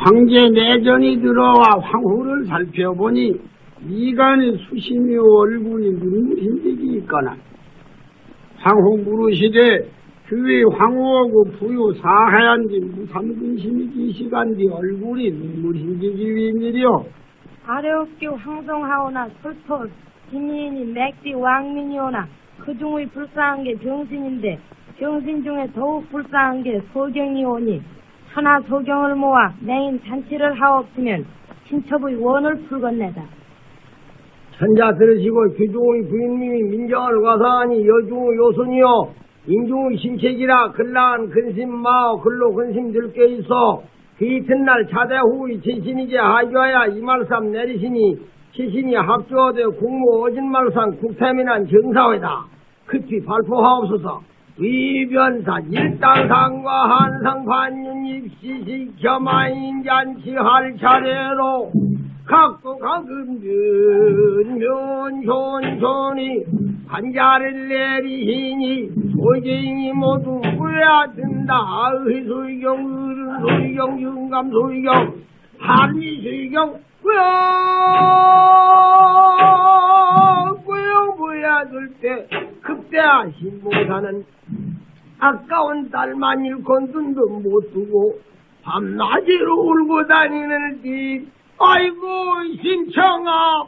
황제 내전이 들어와 황후를 살펴보니 미간에 수심이 얼굴이 눈물 힘들기 있거나 황후 물으시되 그의 황후하고 부유 사하얀지 무삼근심이 기시간디 얼굴이 눈물 힘들기 웬일이요? 아래옵교 황송하오나 솔토 김인이 맥디 왕민이오나 그 중의 불쌍한 게 병신인데 병신 중에 더욱 불쌍한 게 소경이오니 천하 소경을 모아 맹인 잔치를 하옵시면 친첩의 원을 풀건네다. 천자 들으시고 규중의 부인님이 민정을 과사하니 여중의 요순이요. 인중의 신책이라 글라한 근심 마오 글로 근심 들게 있어 그 이튿날 차대 후의 지신이제 하교하야 이말삼 내리시니 지신이 합주하되 국무 어진말상 국태민한 정사회다. 급히 발포하옵소서 위변사 일당상과 한상반윤 입시시 겸하인잔치 할 차례로 각음변 면현현이 한자를 내리시니 소쟁이 모두 꾸야든다. 의수경 의른 소경 윤감 소경 한미 수경 꾸영 급대하신 못하는 아까운 딸만 눈도 못 두고 밤낮으로 울고 다니는 띠 아이고 신청아!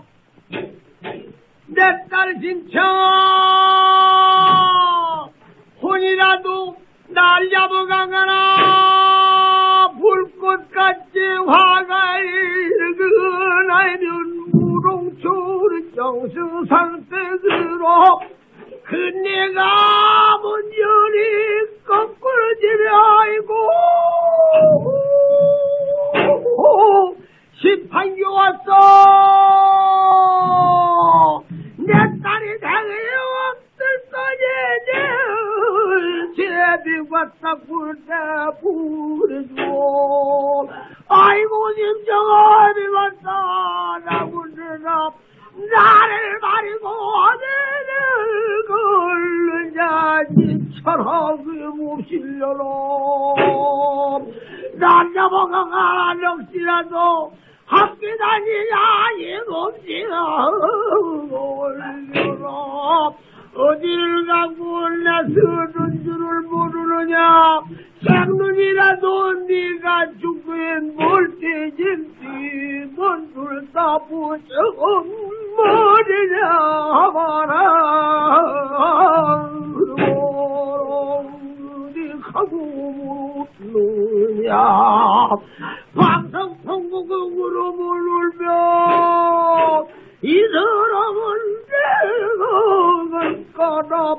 내 딸 신청아! 혼이라도 날 잡아가거나 불꽃같이 화가 일그나면 무롱초를 정수 상태으로 그 내가 문열이 거꾸로 지려 아이고. 심판교 왔어. 내 딸이 당해 없을 거니. 제비 왔다 굴때 부르줘 아이고 심정아 자지 철학을 몹실려라 난 넘어가가 역시라도 함께 다니냐 이없지나. 올려라 어디를 가고 나 서는 줄을 모르느냐. 생눈이라도 네가 죽으면 뭘 되진지 뭔둘다 보정 머리냐 봐라 방송통곡으로 물울며 이 사람은 내가 갈까라